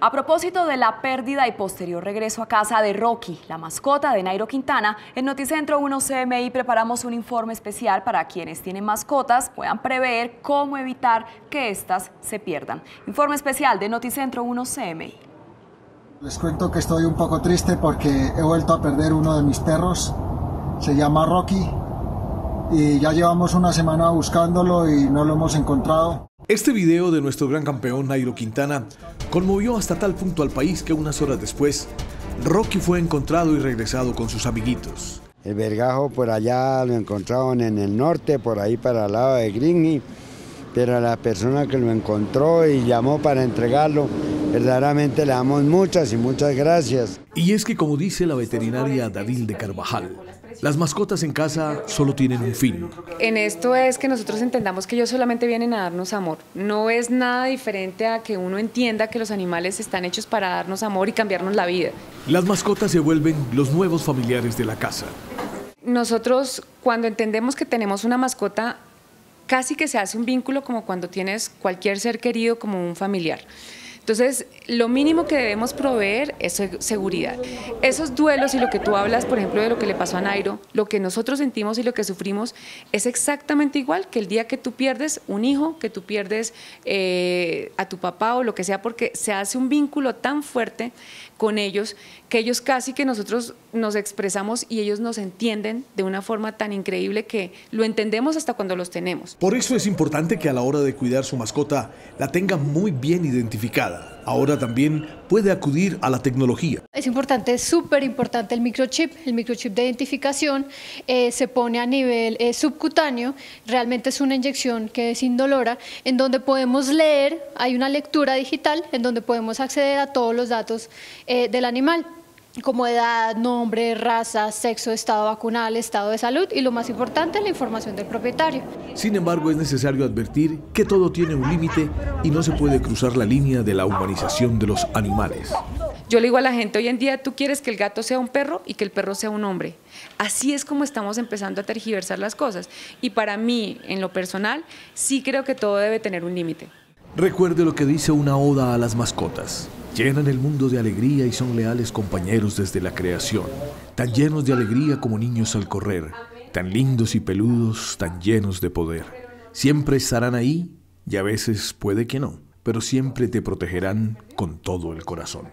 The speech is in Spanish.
A propósito de la pérdida y posterior regreso a casa de Rocky, la mascota de Nairo Quintana, en Noticentro 1 CMI preparamos un informe especial para quienes tienen mascotas puedan prever cómo evitar que éstas se pierdan. Informe especial de Noticentro 1 CMI. Les cuento que estoy un poco triste porque he vuelto a perder uno de mis perros. Se llama Rocky y ya llevamos una semana buscándolo y no lo hemos encontrado. Este video de nuestro gran campeón Nairo Quintana conmovió hasta tal punto al país que unas horas después, Rocky fue encontrado y regresado con sus amiguitos. El vergajo por allá lo encontraron en el norte, por ahí para el lado de Grigny, pero a la persona que lo encontró y llamó para entregarlo, verdaderamente le damos muchas y muchas gracias. Y es que como dice la veterinaria Dadil de Carvajal, las mascotas en casa solo tienen un fin. En esto es que nosotros entendamos que ellos solamente vienen a darnos amor. No es nada diferente a que uno entienda que los animales están hechos para darnos amor y cambiarnos la vida. Las mascotas se vuelven los nuevos familiares de la casa. Nosotros cuando entendemos que tenemos una mascota, casi que se hace un vínculo como cuando tienes cualquier ser querido como un familiar. Entonces, lo mínimo que debemos proveer es seguridad. Esos duelos y lo que tú hablas, por ejemplo, de lo que le pasó a Nairo, lo que nosotros sentimos y lo que sufrimos es exactamente igual que el día que tú pierdes un hijo, que tú pierdes eh, a tu papá o lo que sea, porque se hace un vínculo tan fuerte con ellos que ellos casi que nosotros nos expresamos y ellos nos entienden de una forma tan increíble que lo entendemos hasta cuando los tenemos. Por eso es importante que a la hora de cuidar su mascota la tenga muy bien identificada. Ahora también puede acudir a la tecnología. Es importante, es súper importante el microchip. El microchip de identificación eh, se pone a nivel eh, subcutáneo. Realmente es una inyección que es indolora, en donde podemos leer, hay una lectura digital en donde podemos acceder a todos los datos eh, del animal como edad, nombre, raza, sexo, estado vacunal, estado de salud y lo más importante, la información del propietario. Sin embargo, es necesario advertir que todo tiene un límite y no se puede cruzar la línea de la humanización de los animales. Yo le digo a la gente, hoy en día tú quieres que el gato sea un perro y que el perro sea un hombre. Así es como estamos empezando a tergiversar las cosas. Y para mí, en lo personal, sí creo que todo debe tener un límite. Recuerde lo que dice una oda a las mascotas. Llenan el mundo de alegría y son leales compañeros desde la creación, tan llenos de alegría como niños al correr, tan lindos y peludos, tan llenos de poder. Siempre estarán ahí y a veces puede que no, pero siempre te protegerán con todo el corazón.